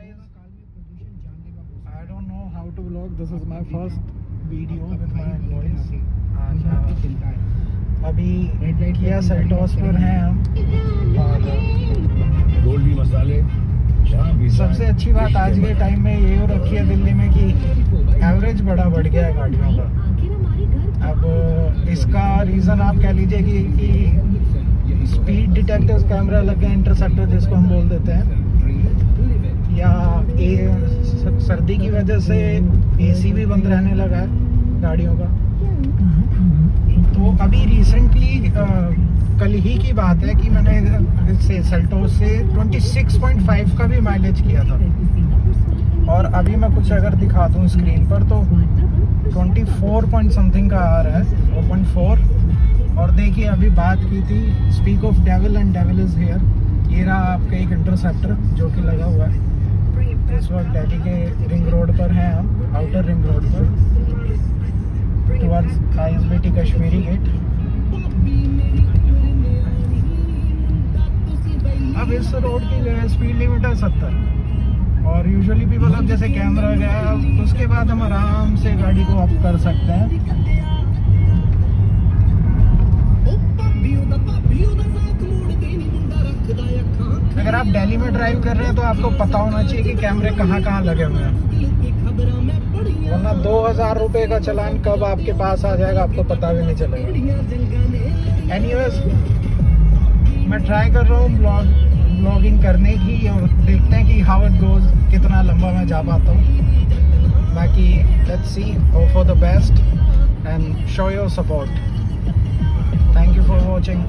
I don't know how to vlog. This is my first video with my voice. And, uh, अभी Kia Seltos पर हैं। हम। और गोल्डी मसाले सबसे अच्छी बात आज के टाइम में ये हो रखी है दिल्ली में कि एवरेज बड़ा बढ़ गया है गाड़ियों का। अब इसका रीज़न आप कह लीजिए कि, कि स्पीड डिटेक्टिव कैमरा लग गया इंटरसेप्टर जिसको हम बोल देते हैं। सर्दी की वजह से एसी भी बंद रहने लगा है गाड़ियों का। तो अभी रिसेंटली कल ही की बात है कि मैंने इससे सेल्टोस से 26.5 का भी माइलेज किया था। और अभी मैं कुछ अगर दिखा दूँ स्क्रीन पर तो 24 पॉइंट समथिंग का आ रहा है 4.4 और देखिए, अभी बात की थी speak of devil and devil is here ये रहा आपका एक इंटरसेप्टर जो कि लगा हुआ है। वक्त दिल्ली के रिंग रोड पर हैं हम आउटर रिंग रोड पर। टुवर्ड्स आईएसबीटी कश्मीरी गेट अब इस रोड की स्पीड लिमिट है सत्तर। और यूजुअली पीपल अब जैसे कैमरा गया उसके बाद हम आराम से गाड़ी को अप कर सकते हैं। आप दिल्ली में ड्राइव कर रहे हैं तो आपको पता होना चाहिए कि कैमरे कहाँ कहाँ लगे हुए हैं। वरना दो हज़ार रुपये का चलान कब आपके पास आ जाएगा, आपको पता भी नहीं चलेगा। एनीवेज मैं ट्राई कर रहा हूँ ब्लॉग ब्लॉगिंग करने की और देखते हैं कि हाउ इट गोज कितना लंबा मैं जा पाता हूँ। बाकी let's see hope for the best and show your support thank you for watching